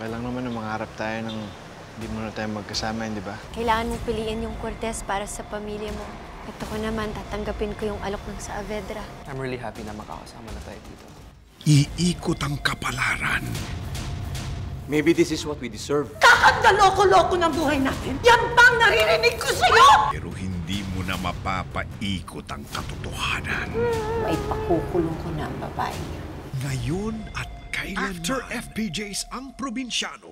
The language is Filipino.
Okay lang naman na mangarap tayo ng hindi muna tayo magkasama, hindi ba? Kailangan mong piliin yung Cortez para sa pamilya mo. At ako naman, tatanggapin ko yung alok ng Saavedra. I'm really happy na makakasama na tayo dito. Iikot ang kapalaran. Maybe this is what we deserve. Kakandaloko-loko ng buhay natin. Yan bang naririnig ko sa'yo? Pero hindi mo na mapapaikot ang katotohanan. May pakukulong ko na ang babae. Ngayon at kailanman. After FPJs ang probinsyano,